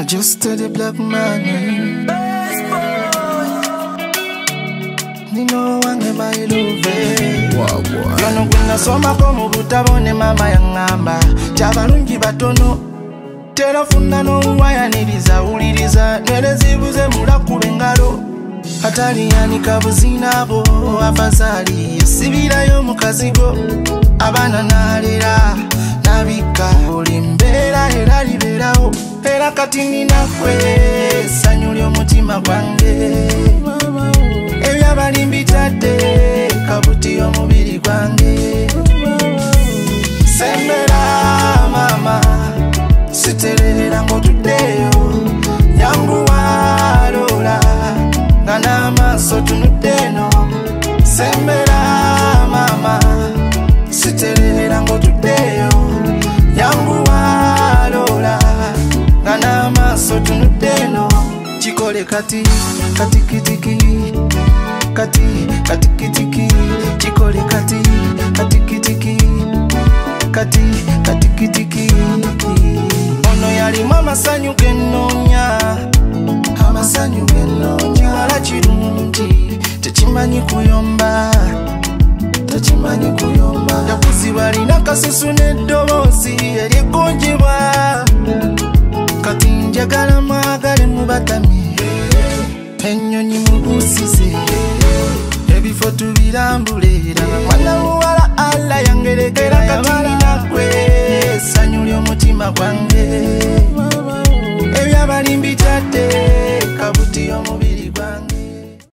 I just study black man. banokwena somako mubutabone mama yaŋŋamba kyabalungi batono terafunna n'owayaniriza wuliriza nerezibuze mulakuba engalo ataliyanika buzinabo afasali esibirayo mukazigo abaana nalera nabika buli mbeera eralibeerawo kati ninakwe sanyuly omutima gwange ebyabalimbitadde kabuti omubiri gwange sembera mama siterera ngaotuddeyo nyanguwalola nga n'amaaso tunudde eno sembera mama siterera ngaotuddeyo kale kati katikitiki kati katikitiki kikole kati katikitiki kati katikitiki ono yalimu amasanyu genoonya amasanyu genoonya kibala kirungi tekimanyi kuyomba yakuziba alina kasusu n'eddoboozi eryeggonjebwa kati njagalama tubirambule era